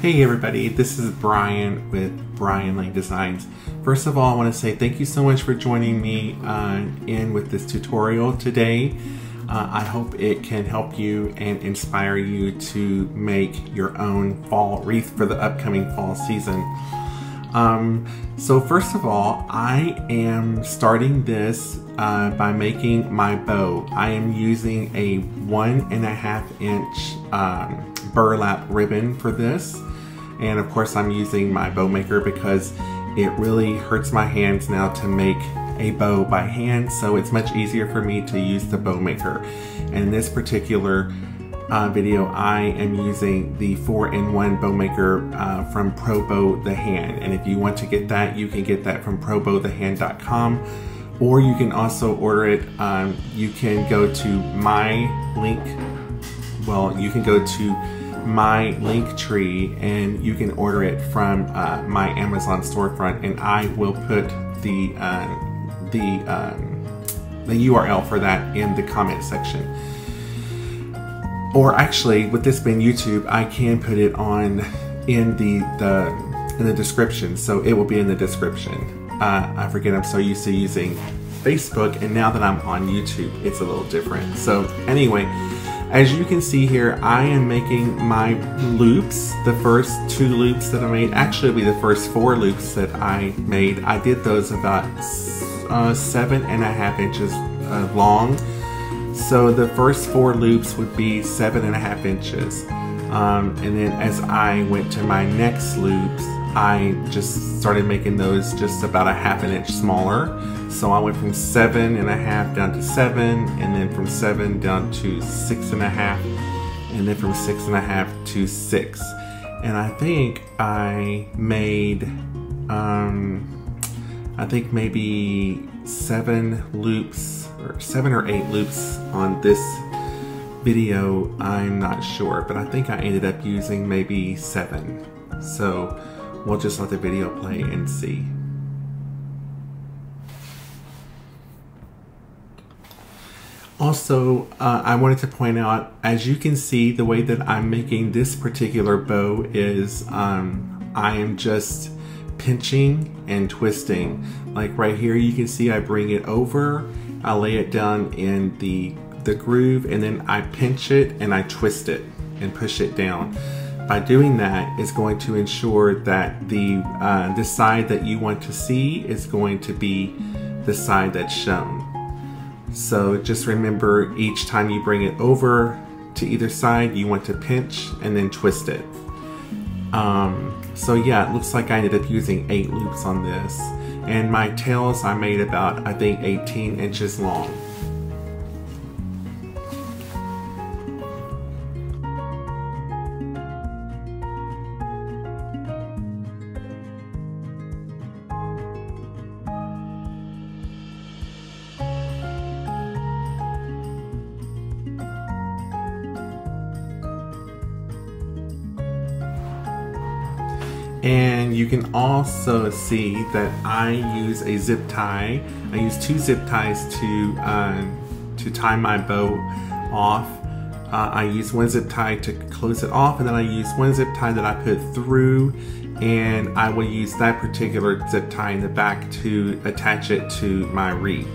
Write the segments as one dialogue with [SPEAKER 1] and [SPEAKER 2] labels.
[SPEAKER 1] Hey everybody, this is Brian with Brian Lane Designs. First of all, I want to say thank you so much for joining me uh, in with this tutorial today. Uh, I hope it can help you and inspire you to make your own fall wreath for the upcoming fall season. Um, so first of all, I am starting this uh, by making my bow. I am using a one and a half inch um, burlap ribbon for this. And of course I'm using my bow maker because it really hurts my hands now to make a bow by hand. So it's much easier for me to use the bow maker. And in this particular uh, video, I am using the 4-in-1 bow maker uh, from ProBow The Hand. And if you want to get that, you can get that from probowthehand.com or you can also order it. Um, you can go to my link. Well, you can go to my Linktree and you can order it from uh, my Amazon storefront and I will put the uh, the um, the URL for that in the comment section. Or actually, with this being YouTube, I can put it on in the the in the description, so it will be in the description. Uh, I forget I'm so used to using Facebook, and now that I'm on YouTube, it's a little different. So anyway, as you can see here, I am making my loops. The first two loops that I made, actually be the first four loops that I made. I did those about uh, seven and a half inches uh, long. So the first four loops would be seven and a half inches. Um, and then as I went to my next loops, I just started making those just about a half an inch smaller. So I went from seven and a half down to seven, and then from seven down to six and a half, and then from six and a half to six. And I think I made, um, I think maybe seven loops, or seven or eight loops on this video. I'm not sure, but I think I ended up using maybe seven. So We'll just let the video play and see. Also, uh, I wanted to point out, as you can see, the way that I'm making this particular bow is um, I am just pinching and twisting. Like right here, you can see I bring it over, I lay it down in the, the groove, and then I pinch it and I twist it and push it down. By doing that, it's going to ensure that the, uh, the side that you want to see is going to be the side that's shown. So just remember each time you bring it over to either side, you want to pinch and then twist it. Um, so yeah, it looks like I ended up using eight loops on this. And my tails I made about, I think, 18 inches long. Can also see that I use a zip tie. I use two zip ties to, uh, to tie my bow off. Uh, I use one zip tie to close it off and then I use one zip tie that I put through and I will use that particular zip tie in the back to attach it to my wreath.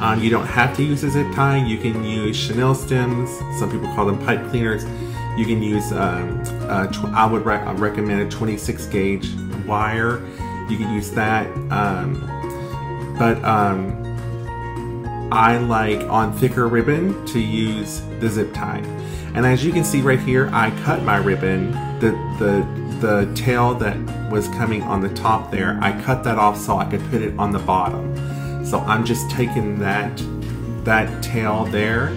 [SPEAKER 1] Um, you don't have to use a zip tie, you can use chenille stems, some people call them pipe cleaners, you can use, um, uh, I would re recommend a 26 gauge wire. You can use that. Um, but um, I like on thicker ribbon to use the zip tie. And as you can see right here, I cut my ribbon. The, the, the tail that was coming on the top there, I cut that off so I could put it on the bottom. So I'm just taking that, that tail there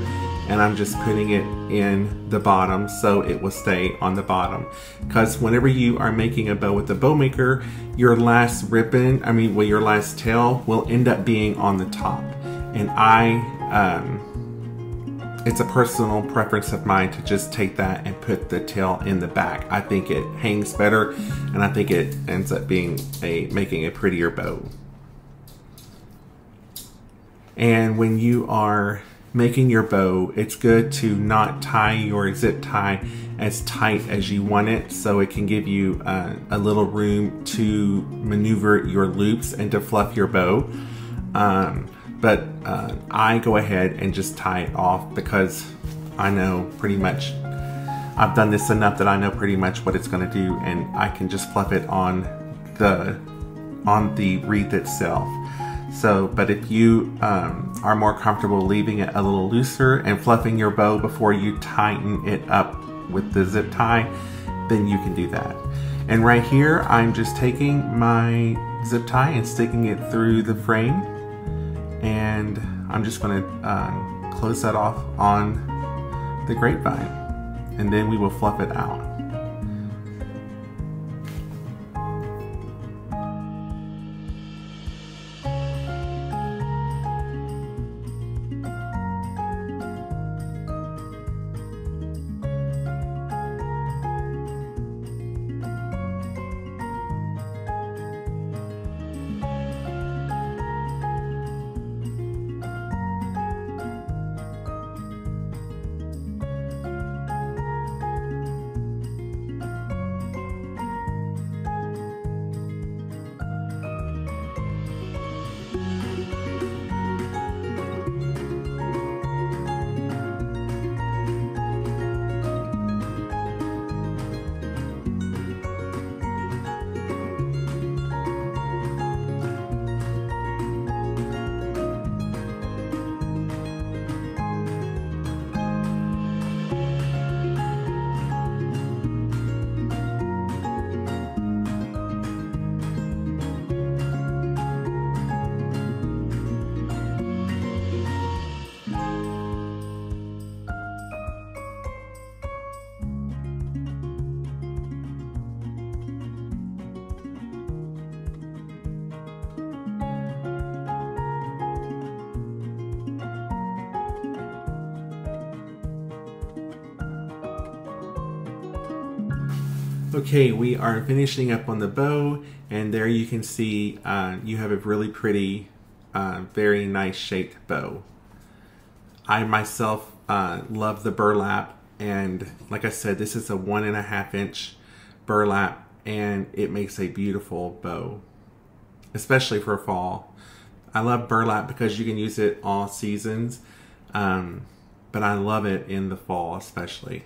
[SPEAKER 1] and I'm just putting it in the bottom so it will stay on the bottom. Because whenever you are making a bow with the bow maker your last ribbon I mean well your last tail will end up being on the top. And I um, it's a personal preference of mine to just take that and put the tail in the back. I think it hangs better and I think it ends up being a making a prettier bow. And when you are making your bow, it's good to not tie your zip tie as tight as you want it so it can give you uh, a little room to maneuver your loops and to fluff your bow. Um, but uh, I go ahead and just tie it off because I know pretty much I've done this enough that I know pretty much what it's going to do and I can just fluff it on the on the wreath itself. So, but if you um, are more comfortable leaving it a little looser and fluffing your bow before you tighten it up with the zip tie, then you can do that. And right here, I'm just taking my zip tie and sticking it through the frame. And I'm just gonna um, close that off on the grapevine. And then we will fluff it out. Okay, we are finishing up on the bow, and there you can see uh, you have a really pretty, uh, very nice shaped bow. I myself uh, love the burlap, and like I said, this is a one and a half inch burlap, and it makes a beautiful bow, especially for fall. I love burlap because you can use it all seasons, um, but I love it in the fall especially.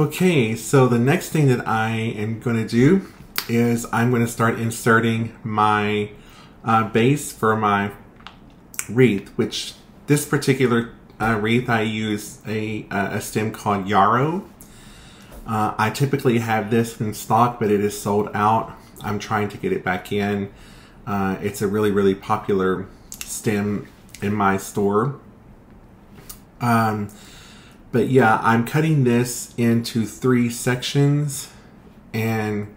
[SPEAKER 1] Okay, so the next thing that I am going to do is I'm going to start inserting my uh, base for my wreath, which this particular uh, wreath I use a, a stem called Yarrow. Uh, I typically have this in stock, but it is sold out. I'm trying to get it back in. Uh, it's a really, really popular stem in my store. Um, but yeah, I'm cutting this into three sections and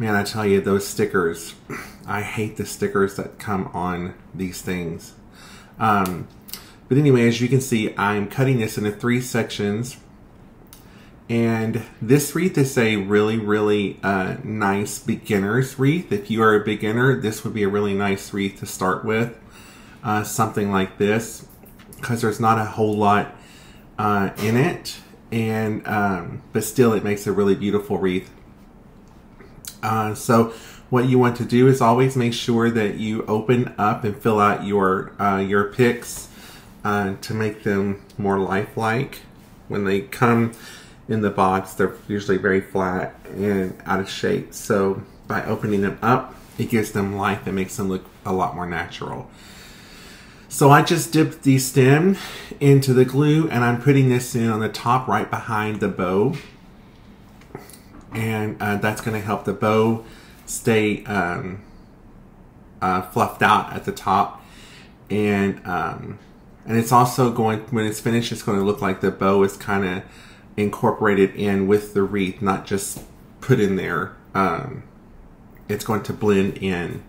[SPEAKER 1] man, I tell you, those stickers, I hate the stickers that come on these things. Um, but anyway, as you can see, I'm cutting this into three sections. And this wreath is a really, really uh, nice beginner's wreath. If you are a beginner, this would be a really nice wreath to start with. Uh, something like this, because there's not a whole lot uh, in it, and um, but still it makes a really beautiful wreath. Uh, so what you want to do is always make sure that you open up and fill out your uh, your picks uh, to make them more lifelike. When they come in the box, they're usually very flat and out of shape. So by opening them up, it gives them life and makes them look a lot more natural. So I just dipped the stem into the glue and I'm putting this in on the top right behind the bow. And uh, that's going to help the bow stay um, uh, fluffed out at the top. And um, and it's also going, when it's finished, it's going to look like the bow is kind of incorporated in with the wreath, not just put in there. Um, it's going to blend in.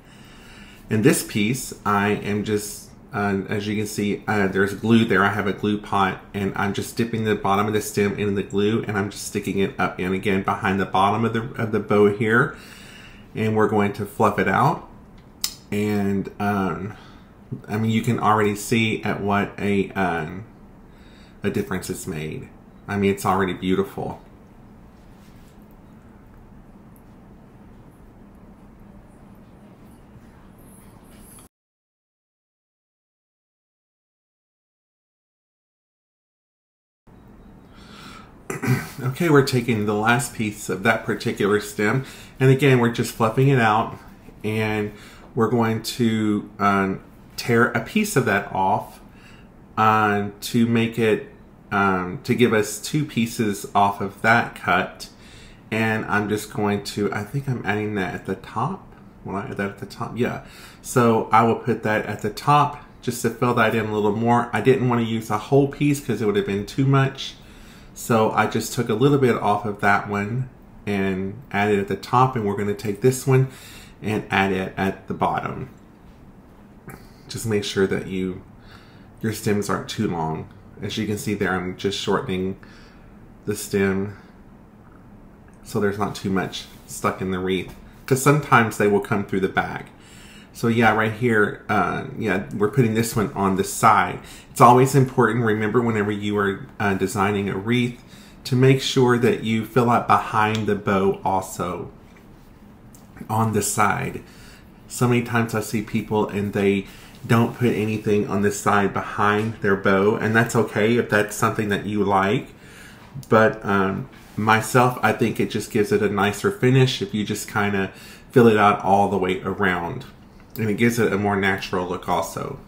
[SPEAKER 1] In this piece, I am just uh, as you can see, uh, there's glue there. I have a glue pot and I'm just dipping the bottom of the stem in the glue and I'm just sticking it up and again behind the bottom of the, of the bow here. And we're going to fluff it out. And um, I mean, you can already see at what a um, a difference it's made. I mean, it's already beautiful. Okay, we're taking the last piece of that particular stem, and again, we're just fluffing it out, and we're going to um, tear a piece of that off uh, to make it, um, to give us two pieces off of that cut, and I'm just going to, I think I'm adding that at the top. Will I add that at the top? Yeah. So I will put that at the top just to fill that in a little more. I didn't want to use a whole piece because it would have been too much. So I just took a little bit off of that one and added at the top and we're going to take this one and add it at the bottom. Just make sure that you your stems aren't too long. As you can see there, I'm just shortening the stem so there's not too much stuck in the wreath. Because sometimes they will come through the bag. So yeah, right here, uh, yeah, we're putting this one on the side. It's always important, remember whenever you are uh, designing a wreath, to make sure that you fill out behind the bow also on the side. So many times I see people and they don't put anything on the side behind their bow, and that's okay if that's something that you like. But um, myself, I think it just gives it a nicer finish if you just kind of fill it out all the way around and it gives it a more natural look also.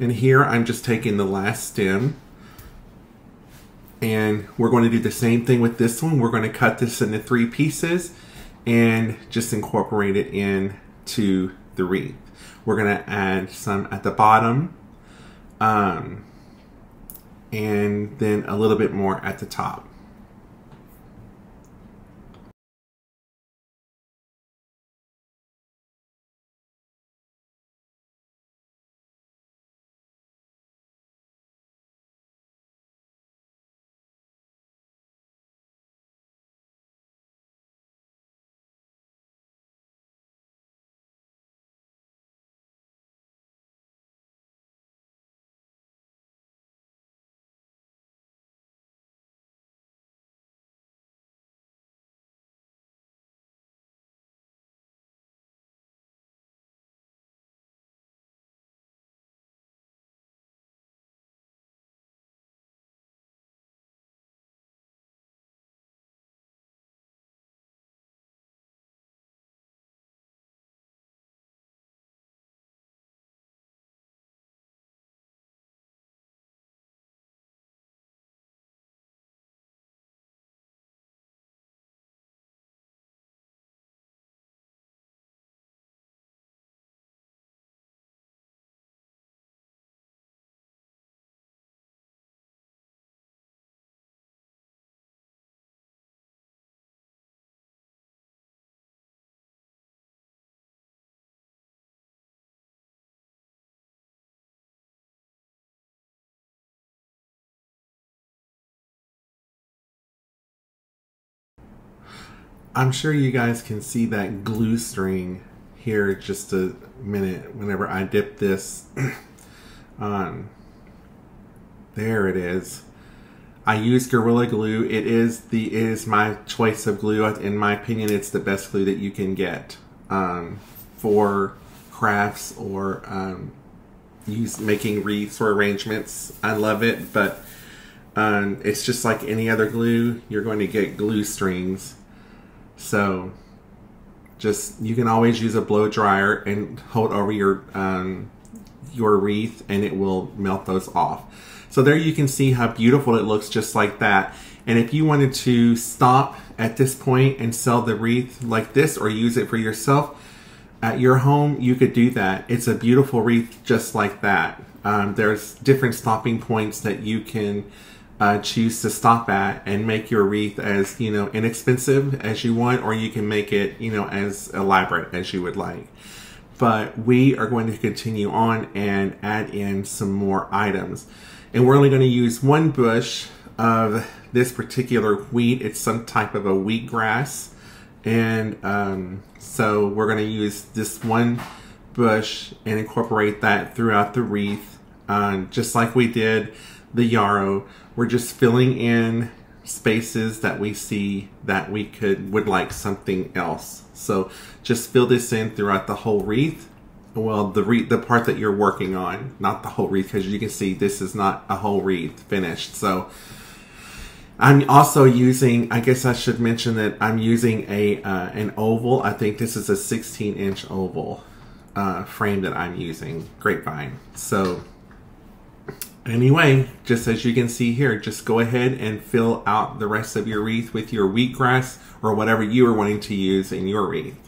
[SPEAKER 1] And here I'm just taking the last stem and we're going to do the same thing with this one. We're going to cut this into three pieces and just incorporate it into the wreath. We're going to add some at the bottom um, and then a little bit more at the top. I'm sure you guys can see that glue string here just a minute whenever I dip this on. There it is. I use Gorilla Glue. It is the it is my choice of glue. In my opinion, it's the best glue that you can get um, for crafts or um, use making wreaths or arrangements. I love it, but um, it's just like any other glue. You're going to get glue strings so just you can always use a blow dryer and hold over your um, your wreath and it will melt those off. So there you can see how beautiful it looks just like that. And if you wanted to stop at this point and sell the wreath like this or use it for yourself at your home, you could do that. It's a beautiful wreath just like that. Um, there's different stopping points that you can uh, choose to stop at and make your wreath as you know inexpensive as you want or you can make it you know as elaborate as you would like. But we are going to continue on and add in some more items. And we're only going to use one bush of this particular wheat. It's some type of a wheat grass and um, so we're going to use this one bush and incorporate that throughout the wreath, uh, just like we did the yarrow. We're just filling in spaces that we see that we could would like something else. So just fill this in throughout the whole wreath. Well, the wreath, the part that you're working on, not the whole wreath, because you can see this is not a whole wreath finished. So I'm also using. I guess I should mention that I'm using a uh, an oval. I think this is a 16 inch oval uh, frame that I'm using, grapevine. So anyway, just as you can see here, just go ahead and fill out the rest of your wreath with your wheatgrass or whatever you are wanting to use in your wreath.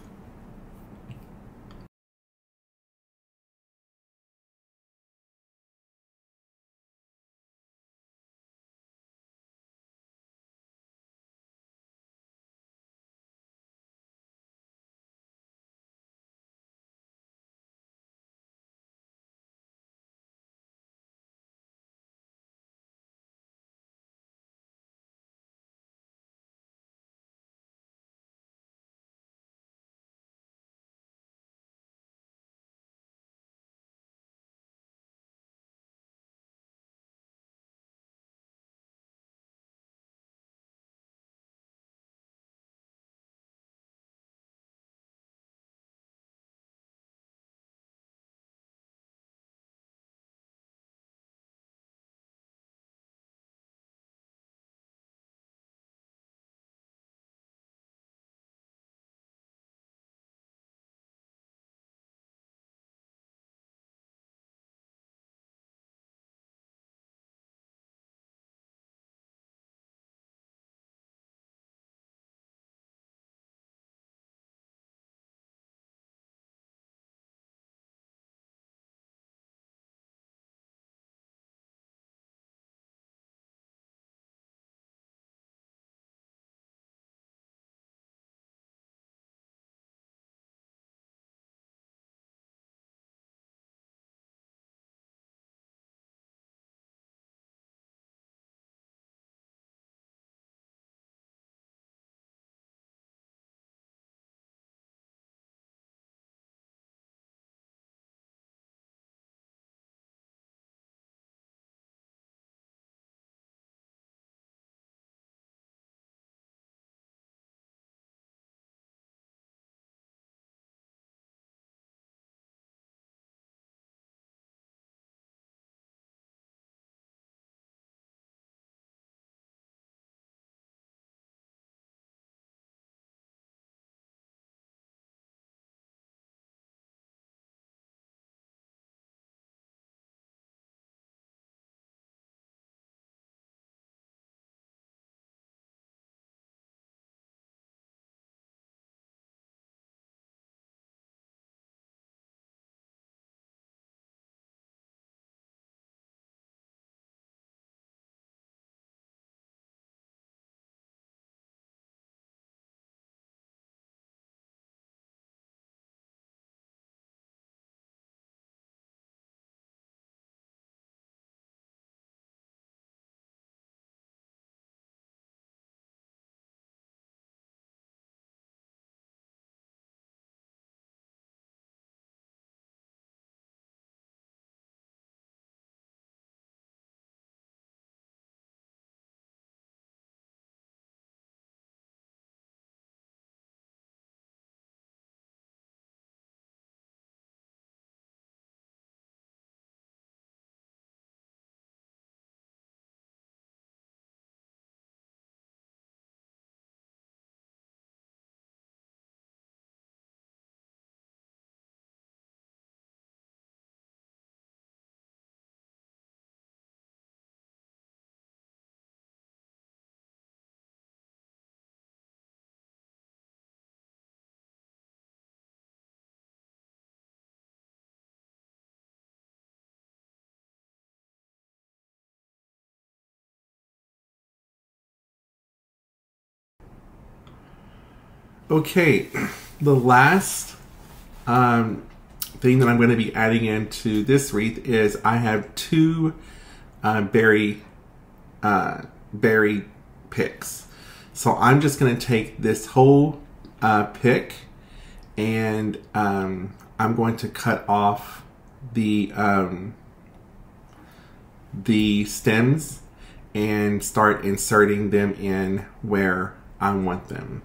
[SPEAKER 1] Okay, the last um, thing that I'm going to be adding into this wreath is I have two uh, berry uh, berry picks. So I'm just going to take this whole uh, pick and um, I'm going to cut off the um, the stems and start inserting them in where I want them.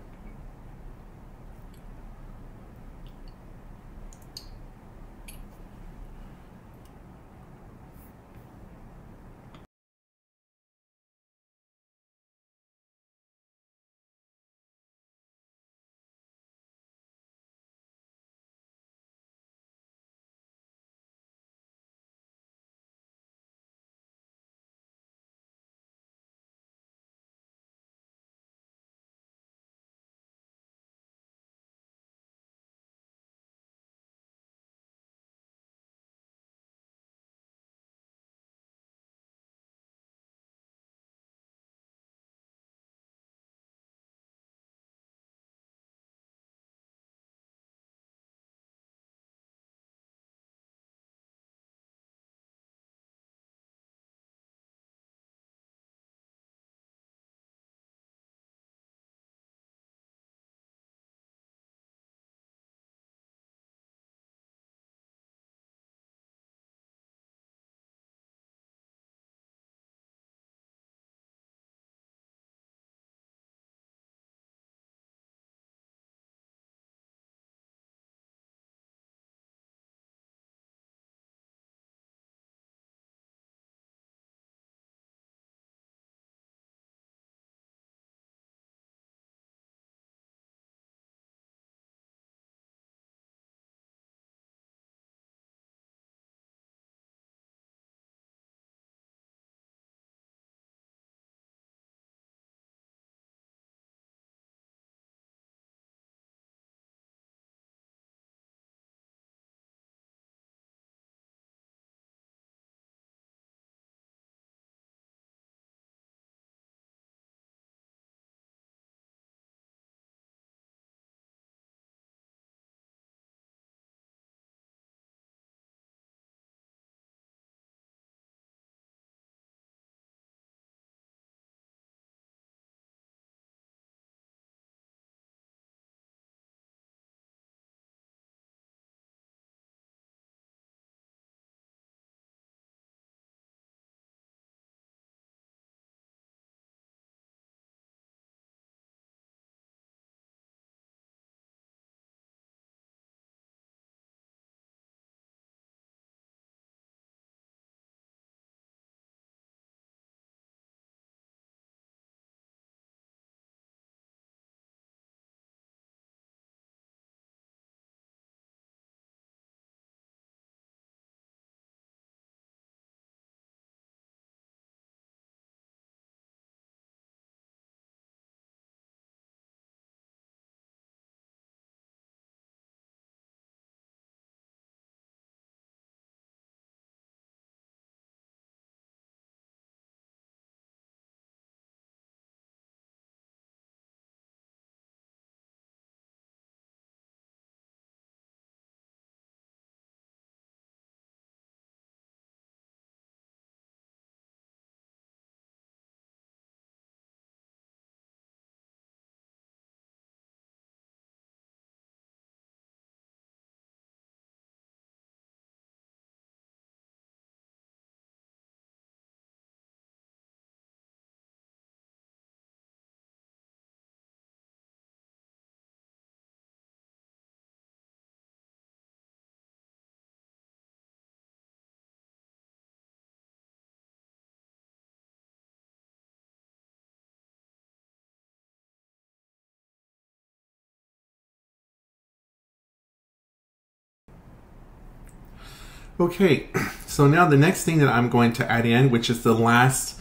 [SPEAKER 1] Okay, so now the next thing that I'm going to add in, which is the last,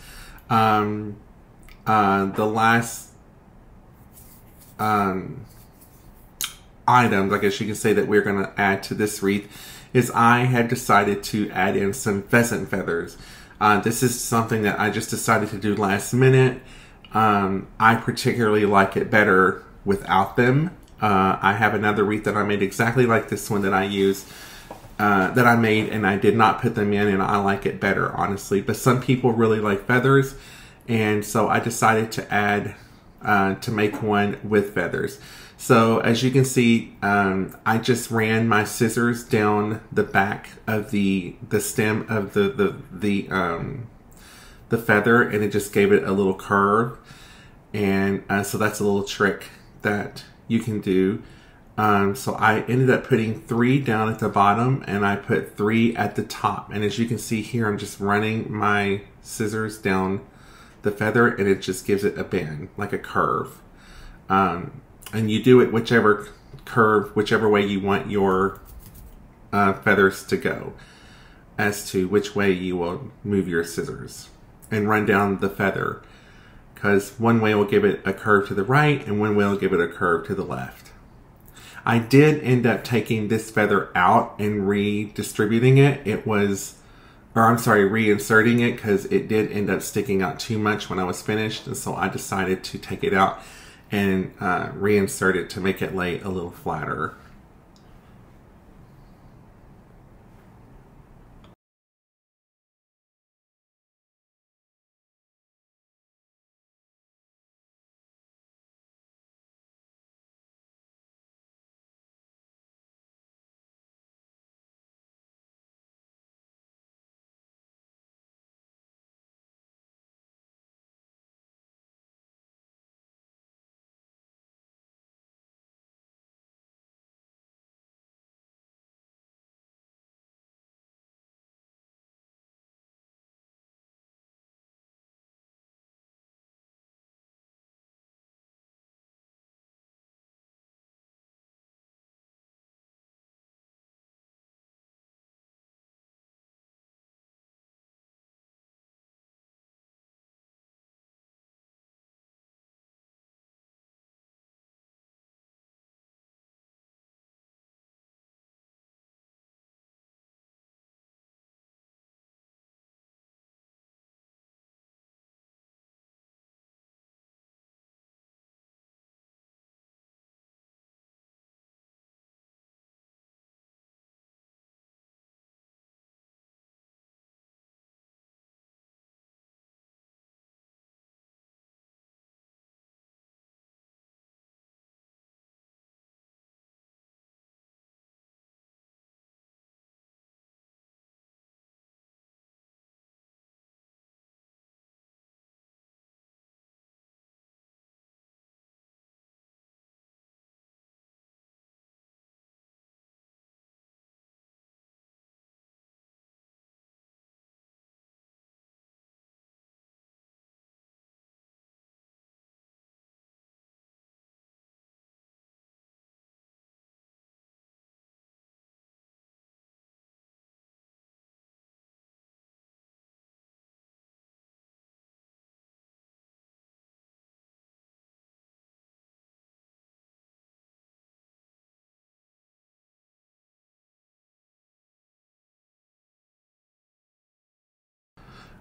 [SPEAKER 1] um, uh, the last um, item, I guess you can say that we're going to add to this wreath, is I had decided to add in some pheasant feathers. Uh, this is something that I just decided to do last minute. Um, I particularly like it better without them. Uh, I have another wreath that I made exactly like this one that I use uh, that I made and I did not put them in and I like it better, honestly. But some people really like feathers and so I decided to add, uh, to make one with feathers. So as you can see, um, I just ran my scissors down the back of the the stem of the the the um, the feather, and it just gave it a little curve. And uh, so that's a little trick that you can do. Um, so I ended up putting three down at the bottom, and I put three at the top. And as you can see here, I'm just running my scissors down the feather, and it just gives it a bend, like a curve. Um, and you do it whichever curve, whichever way you want your uh, feathers to go as to which way you will move your scissors and run down the feather because one way will give it a curve to the right and one way will give it a curve to the left. I did end up taking this feather out and redistributing it. It was, or I'm sorry, reinserting it because it did end up sticking out too much when I was finished. And so I decided to take it out and uh, reinsert it to make it lay a little flatter.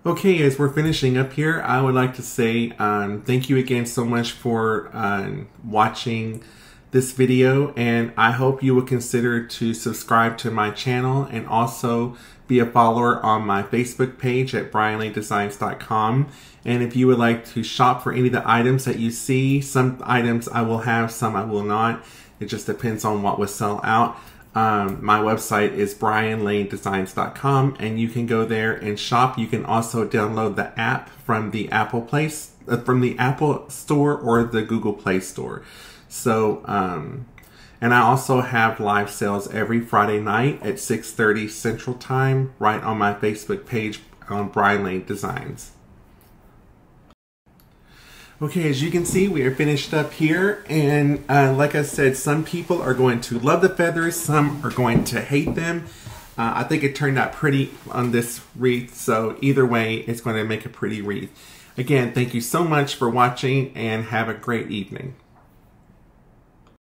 [SPEAKER 1] Okay, as we're finishing up here, I would like to say um, thank you again so much for um, watching this video and I hope you will consider to subscribe to my channel and also be a follower on my Facebook page at brianlanedesigns.com and if you would like to shop for any of the items that you see, some items I will have, some I will not. It just depends on what will sell out. Um, my website is brianlanedesigns.com and you can go there and shop. You can also download the app from the Apple Place, uh, from the Apple Store or the Google Play Store. So, um, and I also have live sales every Friday night at 6:30 Central Time, right on my Facebook page on Brian Lane Designs. Okay, as you can see, we are finished up here. And uh, like I said, some people are going to love the feathers, some are going to hate them. Uh, I think it turned out pretty on this wreath, so either way, it's going to make a pretty wreath. Again, thank you so much for watching and have a great evening.